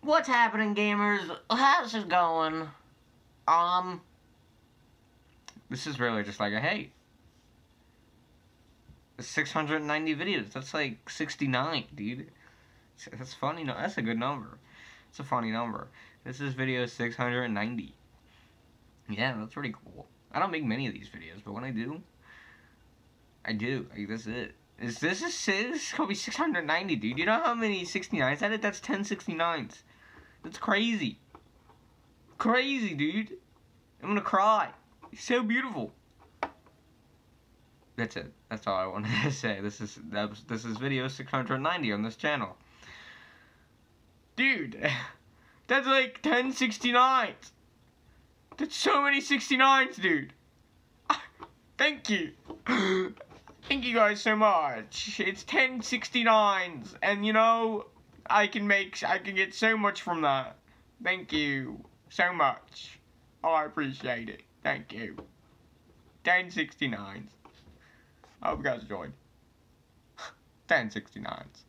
What's happening, gamers? How's it going? Um, this is really just like a hey. 690 videos. That's like 69, dude. That's funny. No, that's a good number. It's a funny number. This is video 690. Yeah, that's pretty cool. I don't make many of these videos, but when I do, I do. Like, that's it. Is this is this gonna be 690, dude? You know how many 69s I did? That's 10 69s. That's crazy. Crazy, dude. I'm gonna cry. It's so beautiful. That's it. That's all I wanted to say. This is that was, this is video 690 on this channel. Dude, that's like 10 69s. That's so many 69s, dude. Thank you. Thank you guys so much. It's 1069s, and you know, I can make, I can get so much from that. Thank you so much. Oh, I appreciate it. Thank you. 1069s. I hope you guys enjoyed. 1069s.